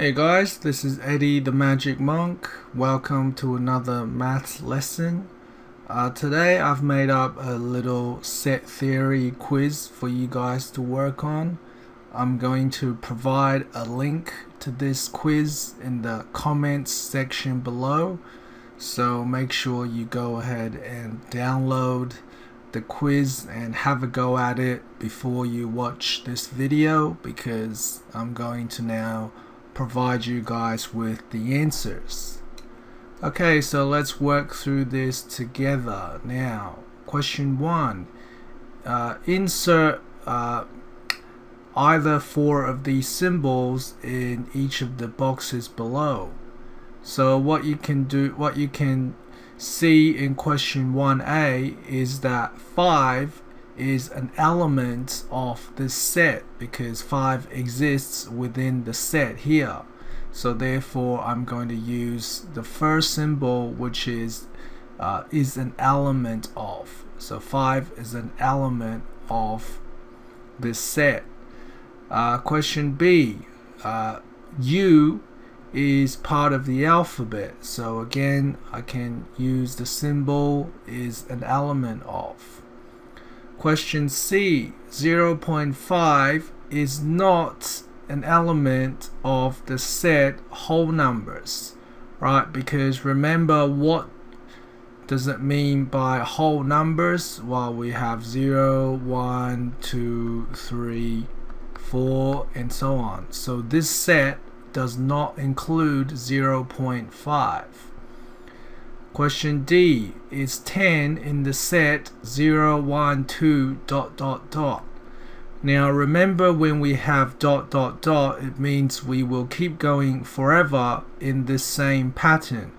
Hey guys, this is Eddie the Magic Monk. Welcome to another maths lesson. Uh, today I've made up a little set theory quiz for you guys to work on. I'm going to provide a link to this quiz in the comments section below. So make sure you go ahead and download the quiz and have a go at it before you watch this video because I'm going to now provide you guys with the answers. Okay, so let's work through this together. Now, question one. Uh, insert uh, either four of these symbols in each of the boxes below. So what you can do, what you can see in question 1a is that 5 is an element of this set because 5 exists within the set here. So therefore I'm going to use the first symbol which is uh, is an element of. So 5 is an element of this set. Uh, question B uh, U is part of the alphabet. So again I can use the symbol is an element of Question C 0.5 is not an element of the set whole numbers right? Because remember what does it mean by whole numbers? Well we have 0 1 2 3 4 and so on. So this set does not include 0.5 Question D is 10 in the set 0, 1, 2, dot, dot, dot. Now remember when we have dot, dot, dot, it means we will keep going forever in this same pattern.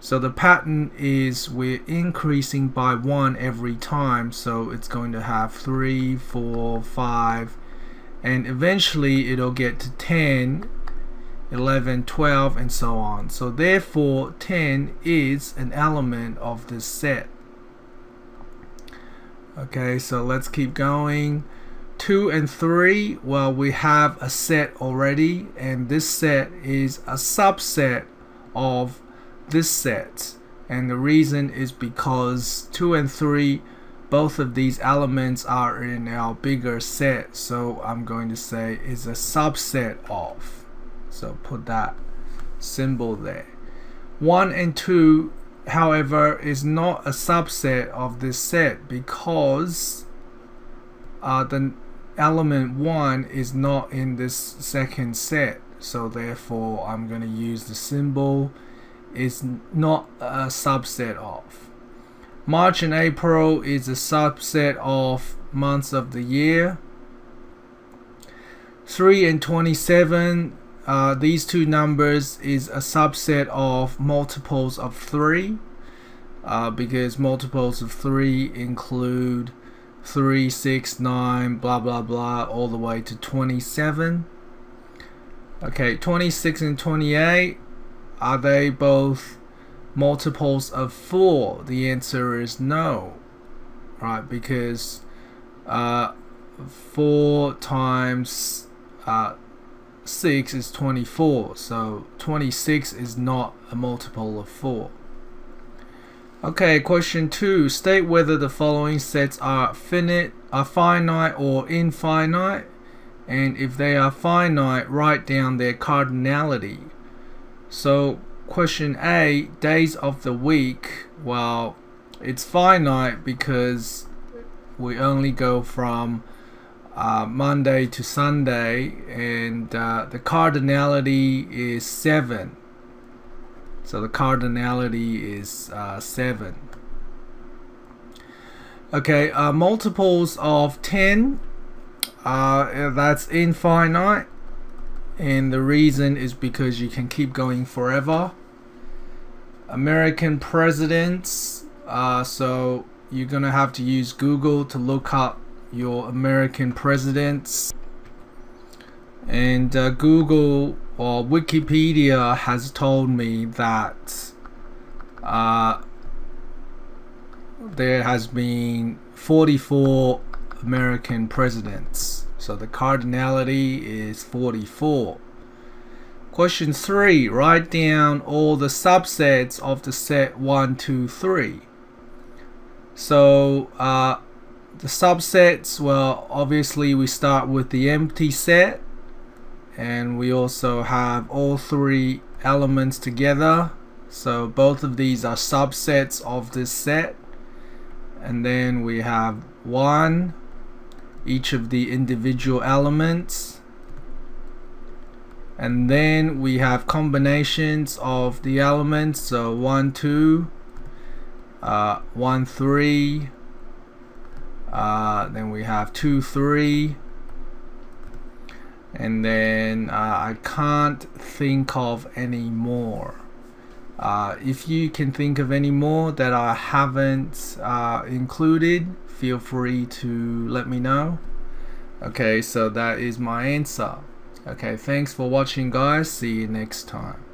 So the pattern is we're increasing by 1 every time. So it's going to have 3, 4, 5, and eventually it'll get to 10 11, 12, and so on. So therefore, 10 is an element of this set. Okay, so let's keep going. 2 and 3, well, we have a set already, and this set is a subset of this set. And the reason is because 2 and 3, both of these elements are in our bigger set, so I'm going to say is a subset of. So put that symbol there. 1 and 2 however is not a subset of this set because uh, the element 1 is not in this second set so therefore I'm going to use the symbol is not a subset of. March and April is a subset of months of the year. 3 and 27 uh, these two numbers is a subset of multiples of 3 uh, because multiples of 3 include 3, 6, 9, blah blah blah all the way to 27 okay 26 and 28 are they both multiples of 4 the answer is no right? Because uh, 4 times uh, 6 is 24 so 26 is not a multiple of 4 okay question 2 state whether the following sets are finite are finite or infinite and if they are finite write down their cardinality. So question A days of the week well it's finite because we only go from uh, Monday to Sunday, and uh, the cardinality is 7. So the cardinality is uh, 7. Okay, uh, multiples of 10, uh, that's infinite, and the reason is because you can keep going forever. American presidents, uh, so you're gonna have to use Google to look up your American presidents. And uh, Google or Wikipedia has told me that uh, there has been 44 American presidents. So the cardinality is 44. Question 3. Write down all the subsets of the set 1, 2, 3. So uh, the subsets, well obviously we start with the empty set and we also have all three elements together. So both of these are subsets of this set. And then we have one each of the individual elements. And then we have combinations of the elements. So 1 2 uh, 1 3 uh, then we have 2 3 and then uh, I can't think of any more. Uh, if you can think of any more that I haven't uh, included feel free to let me know. Okay so that is my answer. Okay thanks for watching guys. See you next time